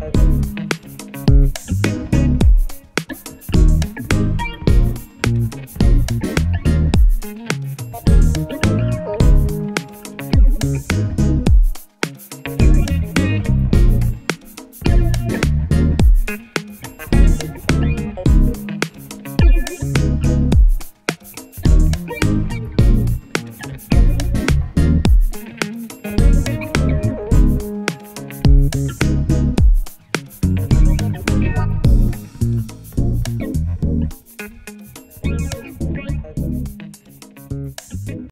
Bye.